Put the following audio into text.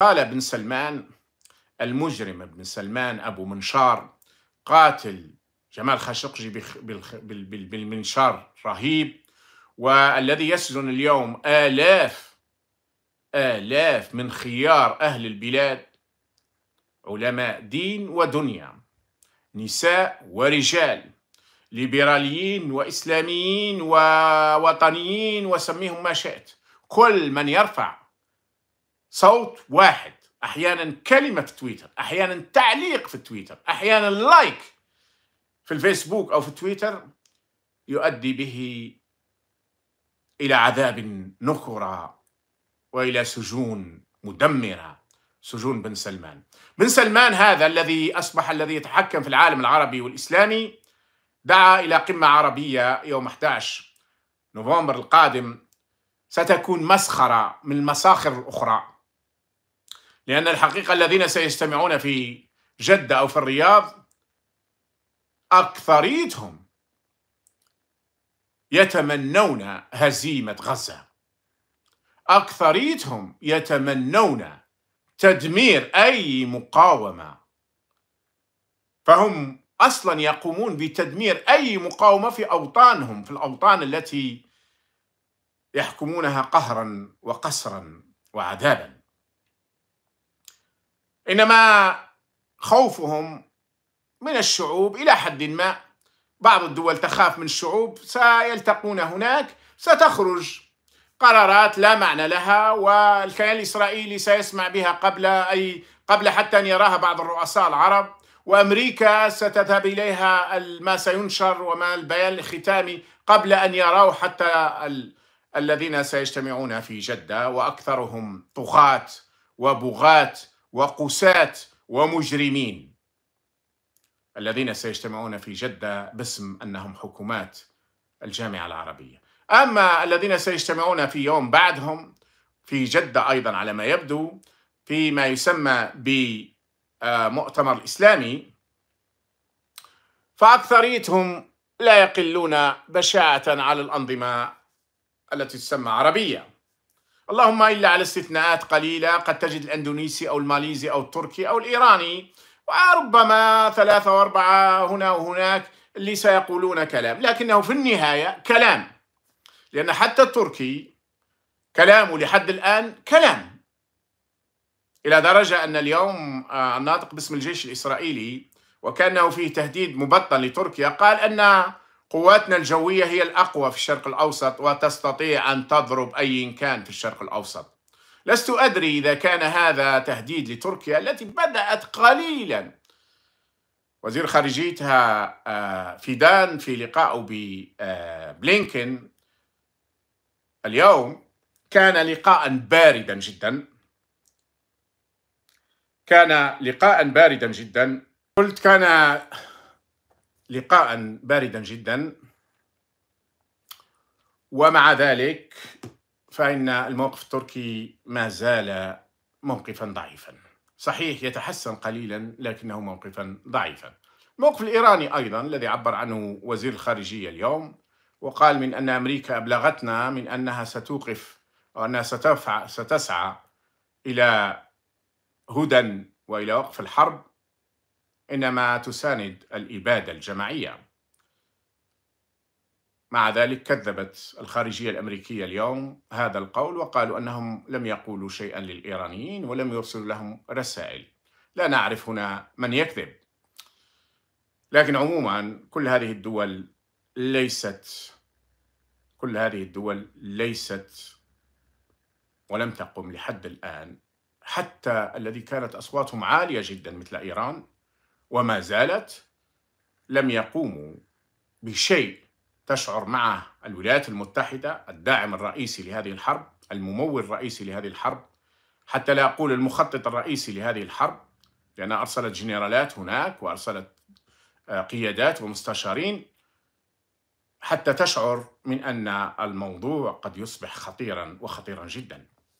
قال ابن سلمان المجرم ابن سلمان أبو منشار قاتل جمال خاشقجي بالمنشار رهيب والذي يسجن اليوم آلاف آلاف من خيار أهل البلاد علماء دين ودنيا نساء ورجال ليبراليين وإسلاميين ووطنيين وسميهم ما شئت كل من يرفع صوت واحد. أحيانا كلمة في تويتر أحيانا تعليق في تويتر أحيانا لايك في الفيسبوك أو في تويتر يؤدي به إلى عذاب نكرة وإلى سجون مدمرة. سجون بن سلمان. بن سلمان هذا الذي أصبح الذي يتحكم في العالم العربي والإسلامي دعا إلى قمة عربية يوم 11 نوفمبر القادم. ستكون مسخرة من المساخر الأخرى. لأن الحقيقة الذين سيجتمعون في جدة أو في الرياض أكثريتهم يتمنون هزيمة غزة. أكثريتهم يتمنون تدمير أي مقاومة. فهم أصلا يقومون بتدمير أي مقاومة في أوطانهم في الأوطان التي يحكمونها قهرا وقسرا وعذابا. إنما خوفهم من الشعوب إلى حد ما. بعض الدول تخاف من الشعوب سيلتقون هناك ستخرج قرارات لا معنى لها والكيان الإسرائيلي سيسمع بها قبل أي قبل حتى أن يراها بعض الرؤساء العرب. وأمريكا ستذهب إليها ما سينشر وما البيان الختامي قبل أن يروا حتى ال... الذين سيجتمعون في جدة. وأكثرهم طغاة وبغاة وقساة ومجرمين الذين سيجتمعون في جدة باسم أنهم حكومات الجامعة العربية. أما الذين سيجتمعون في يوم بعدهم في جدة أيضا على ما يبدو فيما يسمى بمؤتمر الإسلامي فأكثريتهم لا يقلون بشاعة على الأنظمة التي تسمى عربية. اللهم إلا على استثناءات قليلة قد تجد الأندونيسي أو الماليزي أو التركي أو الإيراني. وربما ثلاثة وأربعة هنا وهناك اللي سيقولون كلام. لكنه في النهاية كلام. لأن حتى التركي كلامه لحد الآن كلام. إلى درجة أن اليوم آه، الناطق باسم الجيش الإسرائيلي وكأنه فيه تهديد مبطن لتركيا قال أن قواتنا الجوية هي الأقوى في الشرق الأوسط وتستطيع أن تضرب أي كان في الشرق الأوسط. لست أدري إذا كان هذا تهديد لتركيا التي بدأت قليلا. وزير خارجيتها آه، فيدان في لقائه ببلينكن آه، اليوم كان لقاء باردا جدا. كان لقاء باردا جدا. قلت كان لقاء باردا جدا. ومع ذلك فإن الموقف التركي ما زال موقفا ضعيفا. صحيح يتحسن قليلا لكنه موقفا ضعيفا. الموقف الإيراني أيضا الذي عبر عنه وزير الخارجية اليوم وقال من أن أمريكا أبلغتنا من أنها ستوقف وأنها ستسعى إلى هدى وإلى وقف الحرب. إنما تساند الإبادة الجماعية. مع ذلك كذبت الخارجية الأمريكية اليوم هذا القول وقالوا أنهم لم يقولوا شيئا للإيرانيين ولم يرسلوا لهم رسائل. لا نعرف هنا من يكذب. لكن عموما كل هذه الدول ليست كل هذه الدول ليست ولم تقم لحد الآن. حتى الذي كانت أصواتهم عالية جدا مثل إيران وما زالت لم يقوموا بشيء تشعر معه الولايات المتحدة الداعم الرئيسي لهذه الحرب الممول الرئيسي لهذه الحرب حتى لا أقول المخطط الرئيسي لهذه الحرب لأنها أرسلت جنرالات هناك وأرسلت آه، قيادات ومستشارين حتى تشعر من أن الموضوع قد يصبح خطيرا وخطيرا جدا.